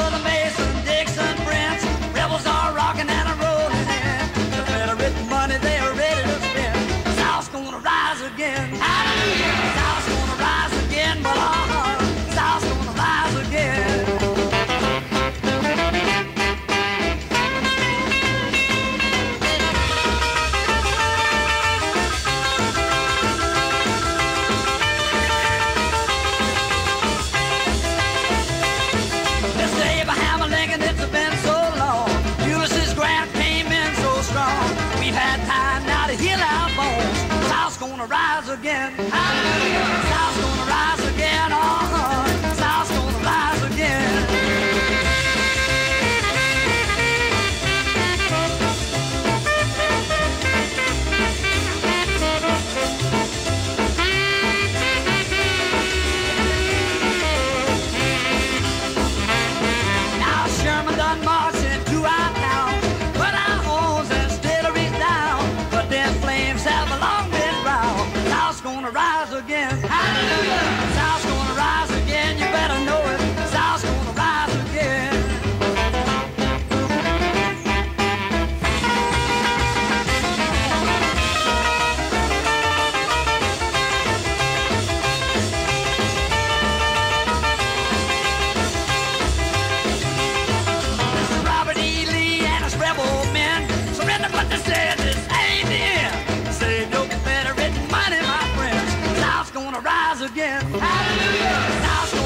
todo We've had time now to heal our bones. South's gonna rise again. Hallelujah. South's gonna rise again. Oh, South's gonna rise again. Now Sherman done march rise again. Hallelujah. rise again. Hallelujah.